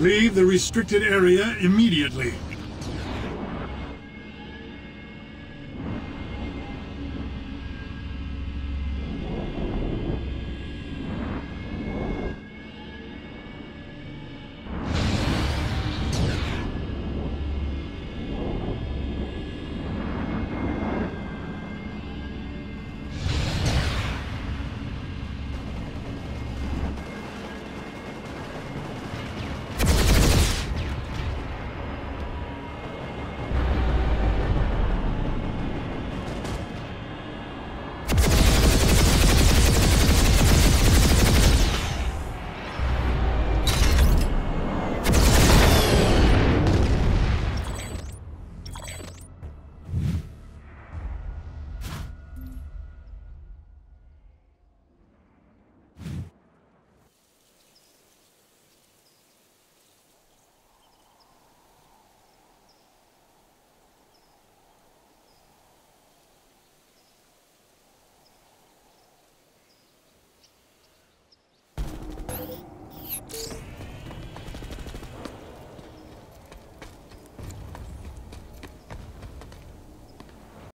Leave the restricted area immediately.